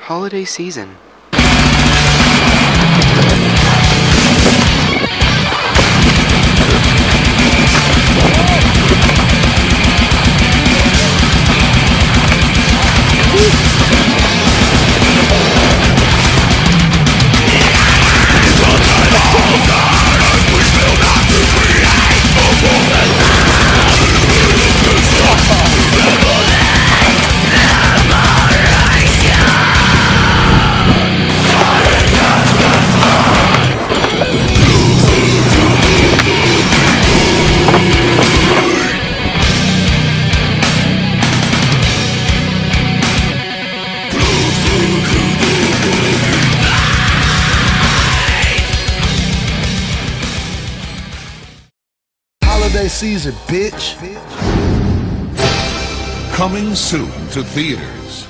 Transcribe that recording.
holiday season. Holiday season, bitch. Coming soon to theaters.